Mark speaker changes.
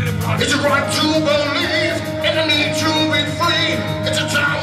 Speaker 1: It's a right to believe and a need to be free. It's a time.